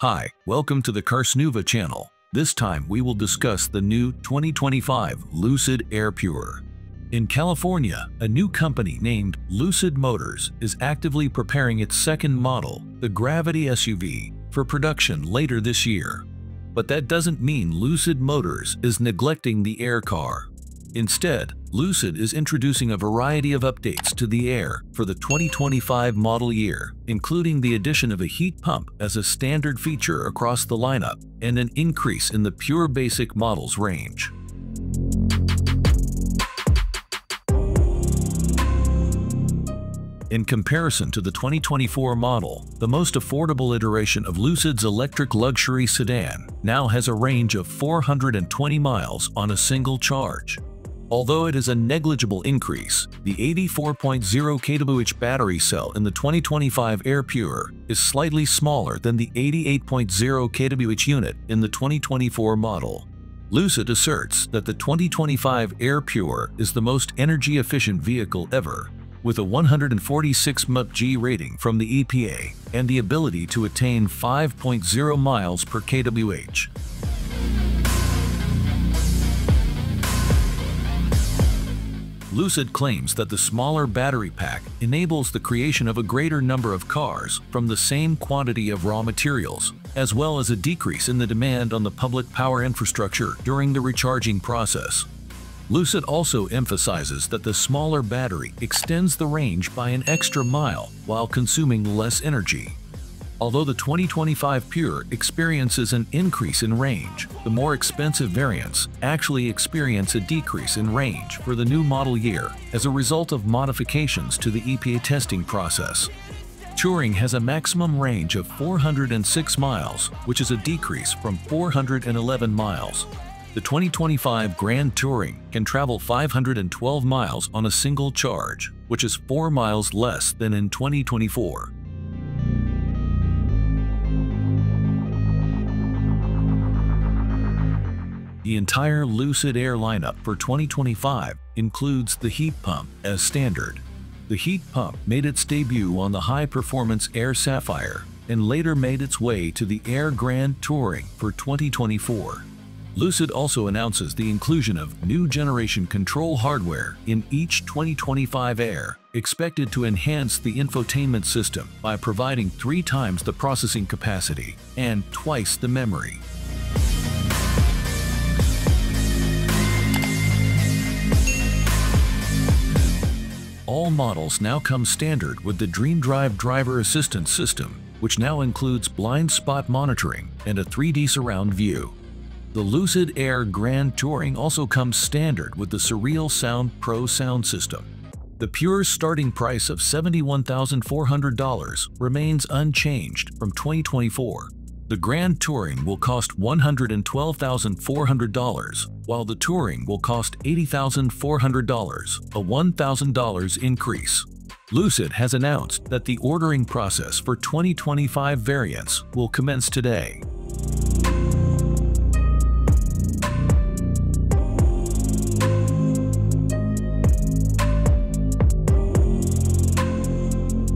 Hi, welcome to the Carsnouva channel. This time we will discuss the new 2025 Lucid Air Pure. In California, a new company named Lucid Motors is actively preparing its second model, the Gravity SUV, for production later this year. But that doesn't mean Lucid Motors is neglecting the Air car. Instead, Lucid is introducing a variety of updates to the Air for the 2025 model year, including the addition of a heat pump as a standard feature across the lineup and an increase in the pure basic models range. In comparison to the 2024 model, the most affordable iteration of Lucid's electric luxury sedan now has a range of 420 miles on a single charge. Although it is a negligible increase, the 84.0 kWh battery cell in the 2025 Air Pure is slightly smaller than the 88.0 kWh unit in the 2024 model. Lucid asserts that the 2025 Air Pure is the most energy-efficient vehicle ever, with a 146 mpg rating from the EPA and the ability to attain 5.0 miles per kWh. Lucid claims that the smaller battery pack enables the creation of a greater number of cars from the same quantity of raw materials, as well as a decrease in the demand on the public power infrastructure during the recharging process. Lucid also emphasizes that the smaller battery extends the range by an extra mile while consuming less energy. Although the 2025 Pure experiences an increase in range, the more expensive variants actually experience a decrease in range for the new model year as a result of modifications to the EPA testing process. Touring has a maximum range of 406 miles, which is a decrease from 411 miles. The 2025 Grand Touring can travel 512 miles on a single charge, which is 4 miles less than in 2024. The entire Lucid Air lineup for 2025 includes the heat pump as standard. The heat pump made its debut on the high-performance Air Sapphire and later made its way to the Air Grand Touring for 2024. Lucid also announces the inclusion of new generation control hardware in each 2025 Air, expected to enhance the infotainment system by providing three times the processing capacity and twice the memory. Models now come standard with the DreamDrive driver assistance system, which now includes blind spot monitoring and a 3D surround view. The Lucid Air Grand Touring also comes standard with the Surreal Sound Pro sound system. The Pure starting price of $71,400 remains unchanged from 2024 the Grand Touring will cost $112,400, while the Touring will cost $80,400, a $1,000 increase. Lucid has announced that the ordering process for 2025 variants will commence today.